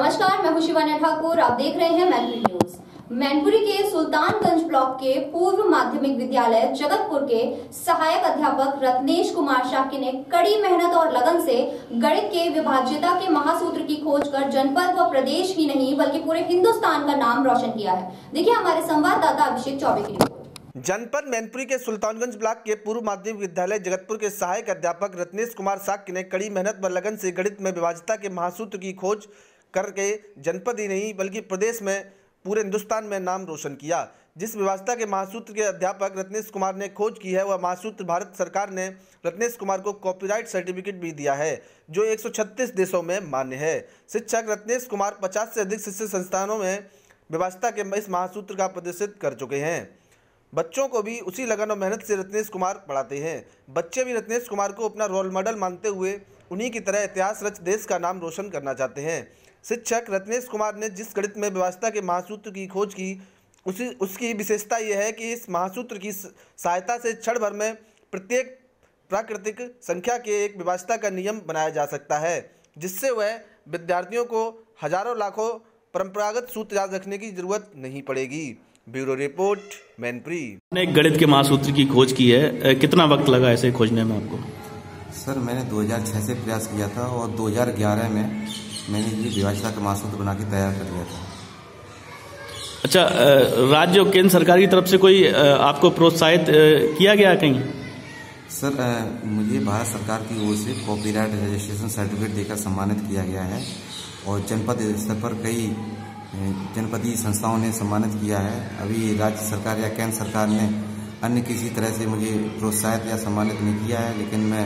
नमस्कार, मैं हूँ शिवानी ठाकुर, आप देख रहे हैं मैनपुरी न्यूज़। मैनपुरी के सुल्तानगंज ब्लॉक के पूर्व माध्यमिक विद्यालय जगतपुर के सहायक अध्यापक रत्नेश कुमार शाक्य ने कड़ी मेहनत और लगन से गणित के विभाज्यता के महासूत्र की खोज कर जनपद व प्रदेश ही नहीं, बल्कि पूरे हिंदुस्तान का नाम रोशन किया है। देखिए हमारे संवाददाता अभिषेक चौबे की जनपद मैनपुरी के सुल्तानगंज ब्लॉक के पूर्व माध्यमिक विद्यालय जगतपुर के सहायक अध्यापक रत्नेश कुमार साक्य ने कड़ी मेहनत व लगन से गणित में विभाजिता के महासूत्र की खोज करके जनपद ही नहीं, बल्कि प्रदेश में, पूरे हिंदुस्तान में नाम रोशन किया। जिस विभाजिता के महासूत्र के अध्यापक रत्नेश कुमार ने खोज की है, वह महासूत्र भारत सरकार ने रत्नेश कुमार को कॉपीराइट सर्टिफिकेट भी दिया है, जो 136 देशों में मान्य है। शिक्षक रत्नेश कुमार 50 से अधिक शिक्षण संस्थानों में विभाजिता के इस महासूत्र का प्रदर्शित कर चुके हैं। बच्चों को भी उसी लगन और मेहनत से रत्नेश कुमार पढ़ाते हैं। बच्चे भी रत्नेश कुमार को अपना रोल मॉडल मानते हुए उन्हीं की तरह इतिहास रच देश का नाम रोशन करना चाहते हैं। शिक्षक रत्नेश कुमार ने जिस गणित में व्यवस्था के महासूत्र की खोज की, उसी, उसकी विशेषता यह है कि इस महासूत्र की सहायता से क्षण भर में प्रत्येक प्राकृतिक संख्या के एक व्यवस्था का नियम बनाया जा सकता है, जिससे वह विद्यार्थियों को हज़ारों लाखों परंपरागत सूत्र याद रखने की ज़रूरत नहीं पड़ेगी। Bureau report, Mainpuri. ने गणित के महासूत्र की खोज की है। कितना वक्त लगा ऐसे खोजने में आपको? सर मैंने 2006 से प्रयास किया था और 2011 में मैंने ये विभाषा का महासूत्र बना के तैयार कर लिया था। अच्छा राज्य और केंद्र सरकार की तरफ़ से कोई आपको प्रोत्साहित किया गया कहीं? सर मुझे भारत सरकार की ओर से कॉपीराइट रजिस्ट्रेशन सर्टिफिकेट देकर सम्मानित किया गया है और जनपद स्तर पर कई जनपदीय संस्थाओं ने सम्मानित किया है। अभी राज्य सरकार या केंद्र सरकार ने अन्य किसी तरह से मुझे प्रोत्साहित या सम्मानित नहीं किया है लेकिन मैं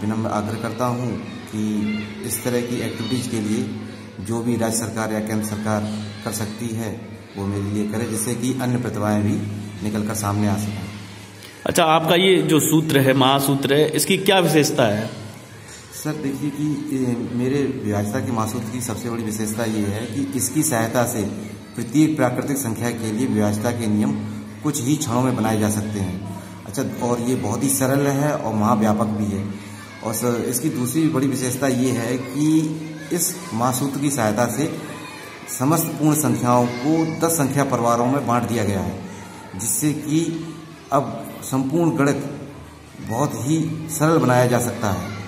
विनम्र आग्रह करता हूँ कि इस तरह की एक्टिविटीज़ के लिए जो भी राज्य सरकार या केंद्र सरकार कर सकती है वो मेरे लिए करे जिससे कि अन्य प्रतिभाएँ भी निकल कर सामने आ सकें। अच्छा आपका ये जो सूत्र है महासूत्र है इसकी क्या विशेषता है? सर देखिए कि मेरे विभाजता के महासूत्र की सबसे बड़ी विशेषता ये है कि इसकी सहायता से प्रत्येक प्राकृतिक संख्या के लिए विभाजता के नियम कुछ ही क्षणों में बनाए जा सकते हैं। अच्छा और ये बहुत ही सरल है और महाव्यापक भी है। और सर, इसकी दूसरी बड़ी विशेषता ये है कि इस महासूत्र की सहायता से समस्त पूर्ण संख्याओं को दस संख्या परिवारों में बांट दिया गया है, जिससे कि अब संपूर्ण गणित बहुत ही सरल बनाया जा सकता है।